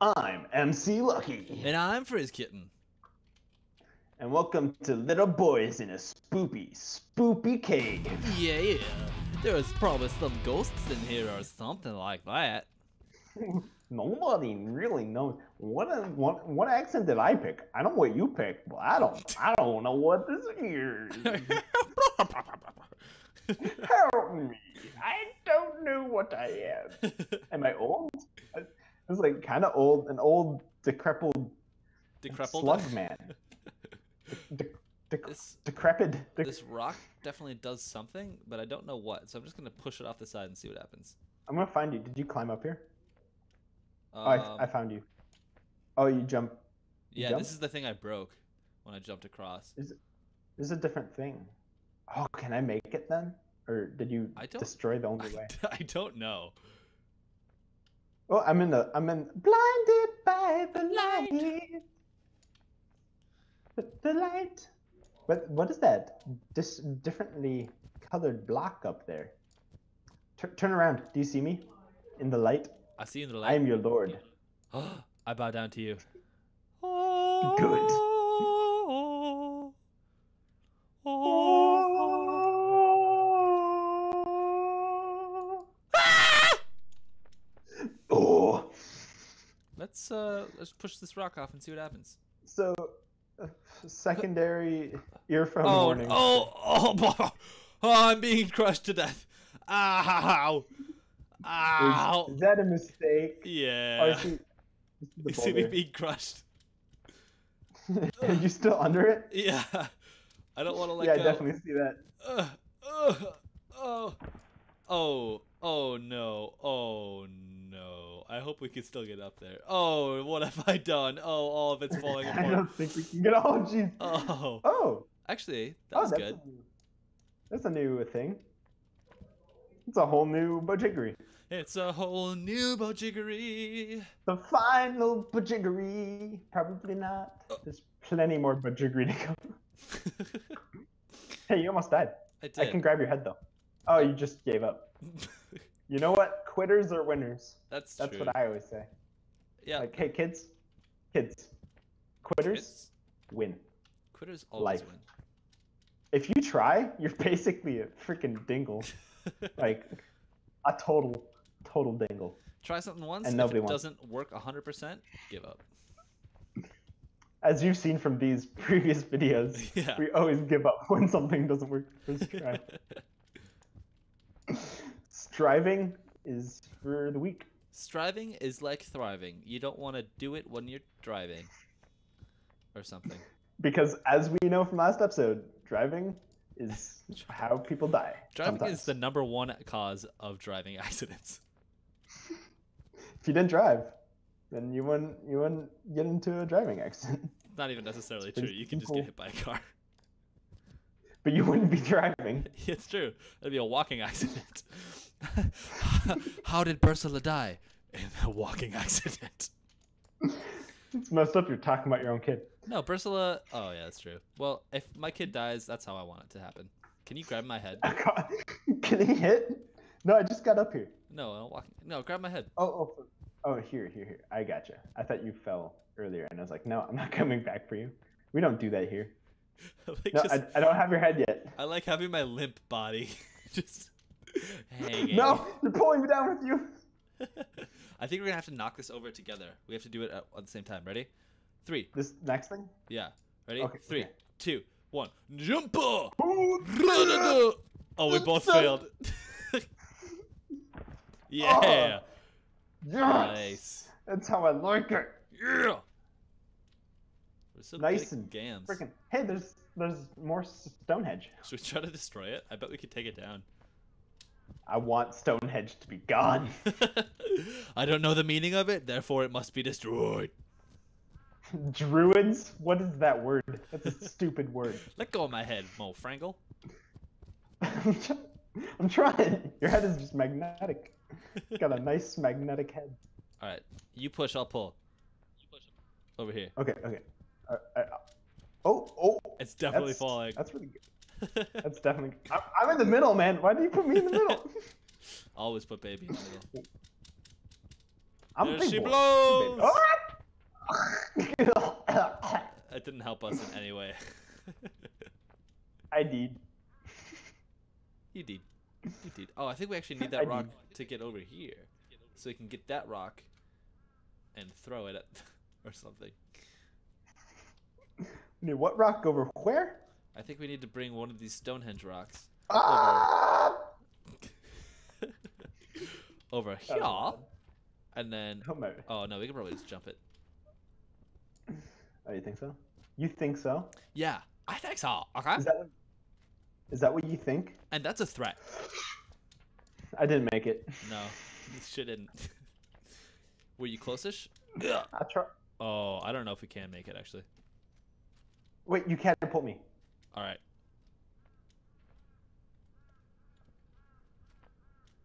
I'm MC Lucky, And I'm Frizz Kitten. and welcome to Little Boys in a Spoopy, Spoopy Cave. Yeah, yeah. There's probably some ghosts in here or something like that. Nobody really knows what, a, what what accent did I pick. I don't know what you picked, but I don't I don't know what this is. Help me! I don't know what I am. Am I old? Was like kind of old, an old decrepit Decrepit. slug man. De- de- This decrepit. de- this rock definitely does something, but I don't know what. So I'm just gonna push it off the side and see what happens. I'm gonna find you. Did you climb up here? Um, oh, I, I found you. Oh, you jump. yeah, jump? this is the thing I broke when I jumped across. Is This is a different thing. Oh, can I make it then? Or did you destroy the only way? I don't know. Oh, I'm in the. I'm in. Blinded by the light. The, the light. What? What is that? This differently colored block up there. Tur- turn around. Do you see me? In the light. I see you in the light. I am your lord. I bow down to you. Good. Oh. Let's uh let's push this rock off and see what happens. So, uh, secondary earphone Oh, warning. oh, oh, oh, oh, I'm being crushed to death. Ow. Ow. Is, is that a mistake? Yeah. he, this You see me being crushed. Are you still under it? Yeah. I don't want to let yeah, go. I definitely see that. Uh, uh, oh. Oh. Oh no. Oh no. I hope we can still get up there. Oh, what have I done? Oh, all of it's falling apart. I don't think we can get. Oh, jeez. Oh. Oh, Actually, that oh, was that's good. A that's a new thing. It's a whole new bajiggery. It's a whole new bojiggery. The final bajiggery. Probably not. Oh. There's plenty more bajiggery to come. Hey, you almost died. I did. I can grab your head though. Oh, you just gave up. You know what? Quitters are winners. That's That's true. what I always say. Yeah. Like, hey, kids, kids, quitters It's, win. quitters always life. If you try, you're basically a freaking dingle. like, a total, total dingle. Try something once. and if nobody doesn't work 100%, give up. As you've seen from these previous videos, Yeah. we always give up when something doesn't work first try. Striving is for the weak. Striving is like thriving. You don't want to do it when you're driving. Or something. Because as we know from last episode, driving is how people die. Driving is the number one cause of driving accidents. If you didn't drive, then you wouldn't you wouldn't get into a driving accident. Not even necessarily true. You can just get hit by a car. But you wouldn't be driving. it's true. It'd be a walking accident. How did Ursula die? In a walking accident. It's messed up. You're talking about your own kid. No, Ursula. Oh yeah, that's true. Well, if my kid dies, that's how I want it to happen. Can you grab my head? Can he hit? No, I just got up here. No, I'm walking. No, grab my head. Oh, oh, oh, here, here, here. I gotcha. I thought you fell earlier, and I was like, no, I'm not coming back for you. We don't do that here. like No, just, I, I don't have your head yet. I like having my limp body just hanging. No, you're pulling me down with you. I think we're gonna have to knock this over together. We have to do it at, at the same time. Ready? Three. This next thing. Yeah. Ready? Okay, Three, okay. two, one. Jumper! Oh, we both failed. yeah. Oh, yes! Nice. That's how I like it. Yeah. So Nice and gams. Freaking. Hey, there's there's more Stonehenge. Should we try to destroy it? I bet we could take it down. I want Stonehenge to be gone. I don't know the meaning of it, therefore it must be destroyed. Druids? What is that word? That's a stupid word. Let go of my head, Mo Frangle. I'm trying. Your head is just magnetic. It's got a nice magnetic head. All right, you push, I'll pull. Over here. Okay, okay. Uh, uh, oh, oh. It's definitely that's, falling. That's really good. That's definitely. I'm, I'm in the middle, man. Why do you put me in the middle? Always put baby in the middle. I'm There a big she boy. blows! Oh, It didn't help us in any way. I did. you did. You did. Oh, I think we actually need I that rock did. to get over here, so we can get that rock and throw it at or something. Need what rock over where? I think we need to bring one of these Stonehenge rocks Ah! over That here, was and then. Oh. Oh no, we can probably just jump it. Oh, you think so? You think so? Yeah, I think so. Okay. Is that what, is that what you think? And that's a threat. I didn't make it. No, you shouldn't. Were you close-ish? I try. Oh, I don't know if we can make it actually. Wait, you catapult me. All right.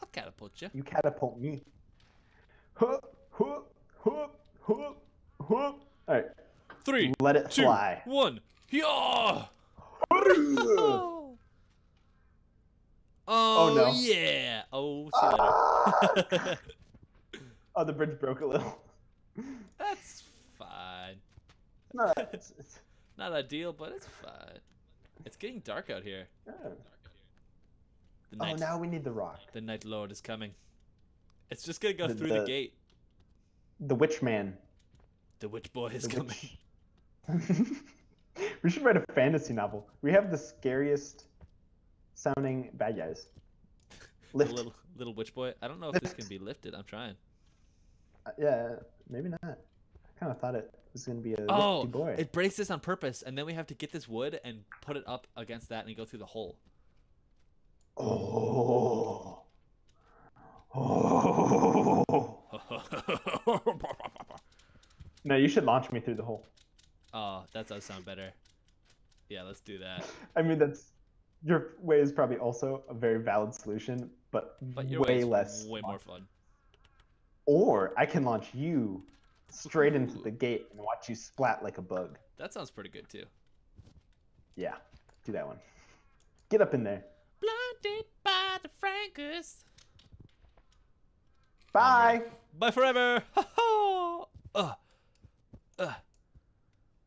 I'll catapult you. You catapult me. Hoop, hoop, hoop, hoop, hoop. All right, Three, let it two, fly. one. Yeah. oh Oh, no. yeah. Oh, see you later. Oh, the bridge broke a little. That's fine. No, it's, it's, Not ideal, but it's fine. It's getting dark out here. oh. Oh, now we need the rock. the night lord is coming. It's just gonna go The- through the, the- gate. The witch man. The witch boy is The coming. we should write a fantasy novel. We have the scariest sounding bad guys. Lift. little little witch boy. I don't know if this can be lifted. I'm trying. Uh, Yeah, maybe not. I kind of thought it was gonna be a Oh, boy. it breaks this on purpose, and then we have to get this wood and put it up against that and go through the hole. Oh. Oh. No, you should launch me through the hole. oh, that does sound better. Yeah, let's do that. I mean, that's your way is probably also a very valid solution, but, But your way way's less. way fun. more fun. Or I can launch you straight into the gate and watch you splat like a bug. That sounds pretty good too. Yeah, do that one. Get up in there. Blinded by the Frankus. Bye. Bye forever. Ha ha. Uh.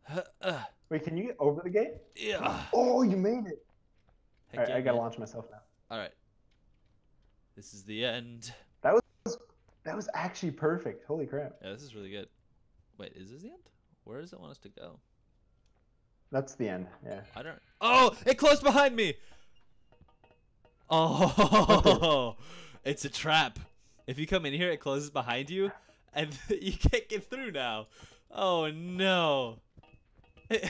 Uh. Uh. Wait, can you get over the gate? Yeah. Oh, you made it. Heck All right, yeah, I gotta man. launch myself now. All right. This is the end. That was actually perfect. Holy crap. Yeah, this is really good. Wait, is this the end? Where does it want us to go? That's the end. Yeah. I don't. Oh, it closed behind me. Oh, it's a trap. If you come in here, it closes behind you, and you can't get through now. Oh no. It's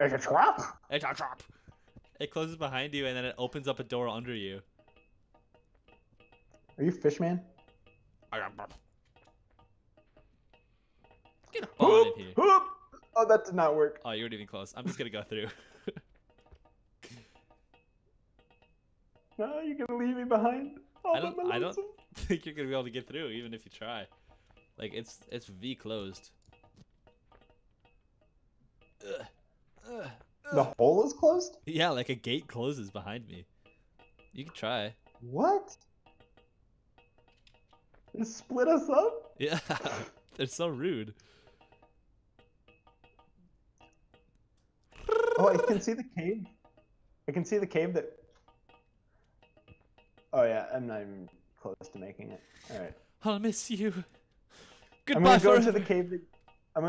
a trap. it's a trap. It closes behind you, and then it opens up a door under you. Are you Fishman? Get a Hoop, in here. hoop. Oh, that did not work. Oh, you weren't even close. I'm just gonna go through. No, you're gonna leave me behind. I don't- I don't- think you're gonna be able to get through, even if you try. Like it's it's V closed. Ugh. Ugh. The hole is closed. Yeah, like a gate closes behind me. You can try. What? It split us up. Yeah, they're so rude. Oh, I can see the cave. I can see the cave that. Oh yeah, I'm not even close to making it. All right. I'll miss you. Goodbye. I'm gonna go forever. the cave. That... I'm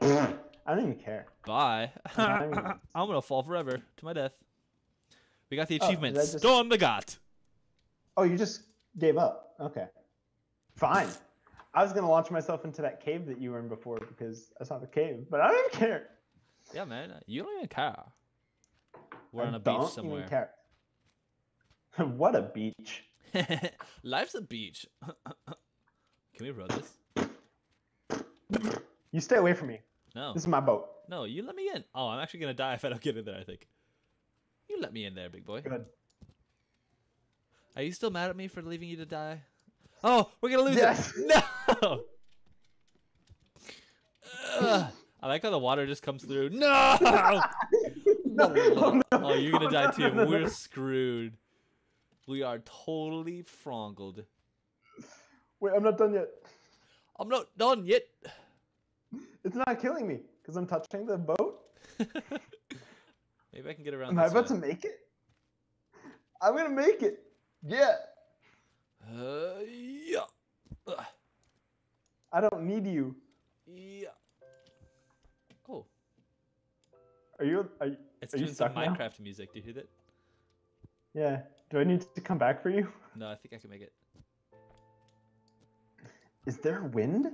gonna. I don't even care. Bye. I'm even- I'm gonna fall forever to my death. We got the Oh, achievement. I just- Storm the Got. Oh, you just gave up. Okay. Fine. I was gonna launch myself into that cave that you were in before because I saw the cave, but I don't even care. Yeah, man. You don't even care. We're I on a beach don't even somewhere. care. what a beach. Life's a beach. Can we row this? You stay away from me. No. This is my boat. No, you let me in. Oh, I'm actually gonna die if I don't get in there. I think. You let me in there, big boy. Good. Are you still mad at me for leaving you to die? Oh, we're gonna lose Yes. it. No. Ugh. I like how the water just comes through. No. No, oh, no. Oh, you're gonna die too. We're screwed. We are totally frongled. Wait, I'm not done yet. I'm not done yet. It's not killing me Because I'm touching the boat. Maybe I can get around Am I about to make it? I'm gonna make it. Yeah. Uh, yeah. Ugh. I don't need you. Yeah. Oh, Are you? Are you it's Are you doing some now? Minecraft music. Do you hear that? yeah. Do I need to come back for you? No, I think I can make it. Is there wind?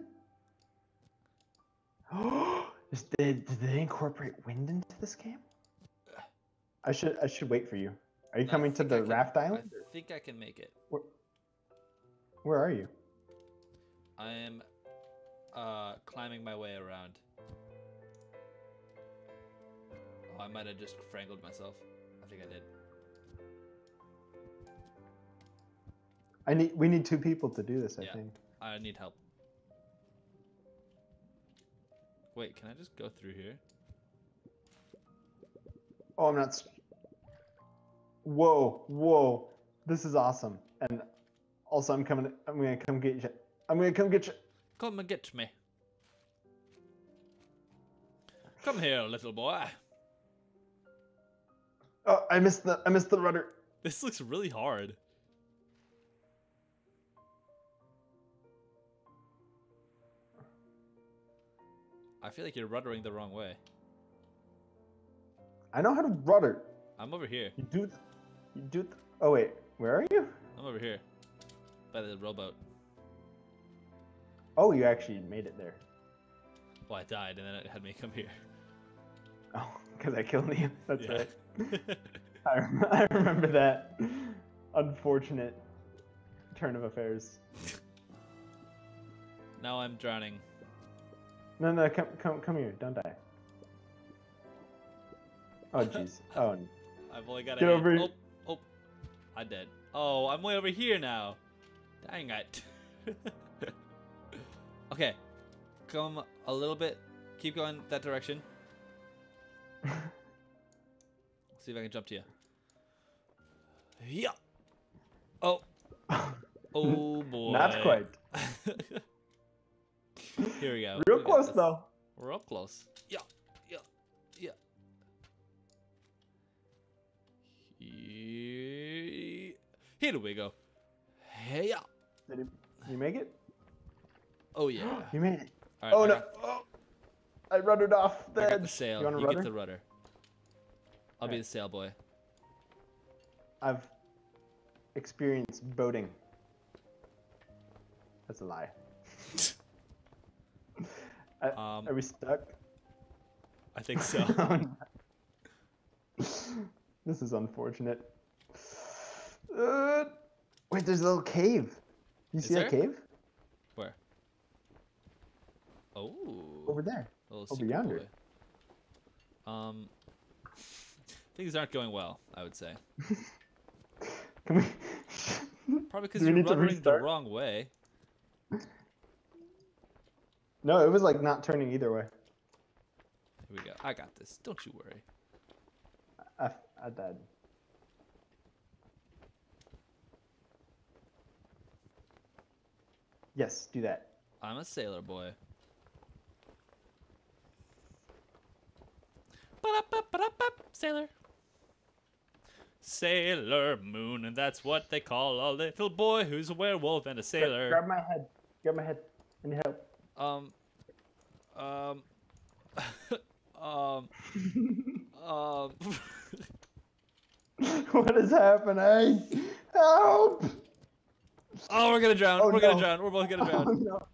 Is they, did they incorporate wind into this game? I should I should wait for you. Are you coming to the can- raft island? I think I can make it. Where, where are you? I am uh, climbing my way around. Oh, I might have just frangled myself. I think I did. I need we need two people to do this. I Yeah. think. I need help. Wait, can I just go through here? Oh, I'm not. Whoa, whoa! This is awesome. And also, I'm coming. I'm gonna come get you. I'm gonna come get you. Come and get me. Come here, little boy. Oh, I missed the. I missed the rudder. This looks really hard. I feel like you're ruddering the wrong way. I know how to rudder. I'm over here. You do. Th- You do. th- Oh wait, where are you? I'm over here. By the rowboat. Oh, you actually made it there. Well, I died and then it had me come here. Oh, because I killed you. That's Yeah. right. I, rem- I remember that unfortunate turn of affairs. now I'm drowning. No, no, come, come, come here. Don't die. Oh, jeez. Oh, I've only got a Get hand. over. Oh, oh, I dead. Oh, I'm way over here now. Dang it. okay, come a little bit. Keep going that direction. See if I can jump to you. Yeah. Oh. Oh boy. not quite. Here we go. Real close though. We're close. Yeah. Here, we go. Hey, yeah. Did you, you make it? Oh yeah. You made it. Right, oh I no! got- Oh, I ruddered off the I got the sail. You You get the rudder. I'll be the sail boy. I've experienced boating. That's a lie. Um, Are we stuck? I think so. This is unfortunate. Uh, wait, there's a little cave. You Is see that cave Where? Oh. over there? over yonder. boy. Um, things aren't going well. I would say. Can we? Probably because you're need to ruddering the wrong way. no, it was like not turning either way. Here we go. I got this. Don't you worry. I, I died. Yes, do that. I'm a sailor boy. Sailor. Sailor Moon, and that's what they call a little boy who's a werewolf and a sailor. Grab my head. Grab my head. I need help. Um, um, um, um. what is happening? Help! oh, we're gonna drown. Oh, we're gonna drown. We're both gonna Oh, drown. no.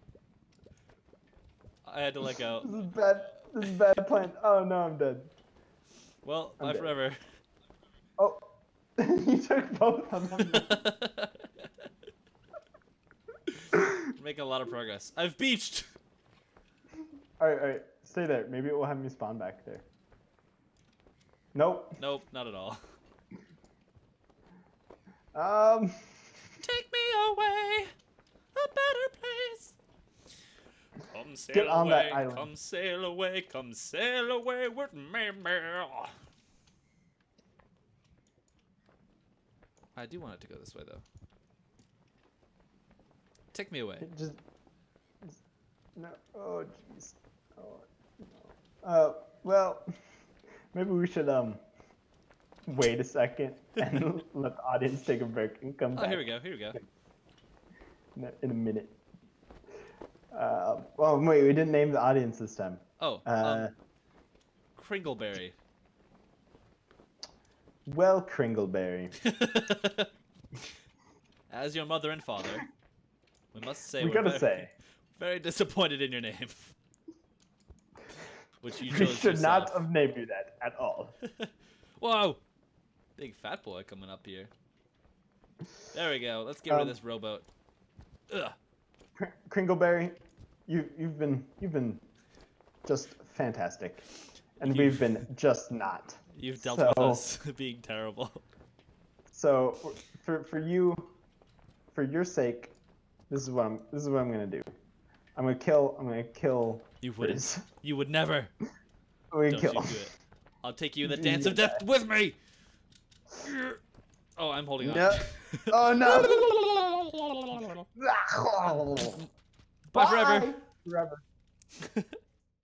I had to let go. This is bad. This is bad plan. Oh no, I'm dead. Well, I'm bye dead. forever. Oh, you took both of them. Making a lot of progress. I've beached. all right, all right. Stay there. Maybe it will have me spawn back there. Nope. Nope, not at all. Um. Take me away, a better place. Come sail Get on away, that island. come sail away, come sail away with me. I do want it to go this way though. Take me away. Just. just- No. Oh jeez. Oh. No. Uh, well, maybe we should um wait a second and let the audience take a break and come Oh, back here we go. Here we go. in a, in a minute. Uh, well, wait, we didn't name the audience this time. Oh, Uh, um, Kringleberry. well, Kringleberry, As your mother and father, we must say we we're gotta very, say very disappointed in your name. Which you we chose should not have named you that at all. Whoa! Big fat boy coming up here. There we go. Let's get rid of Um, this rowboat. Ugh. Kr- Kringleberry, you you've been you've been just fantastic, and You- we've been just not. You've dealt with So- us being terrible. So for for you, for your sake, this is what I'm this is what I'm gonna do. I'm gonna kill. I'm gonna kill. You wouldn't. You would never. I'm gonna Don't kill. you do it. I'll take you in the dance of death with me. Oh, I'm holding on. No. Oh no! Bye forever. Forever.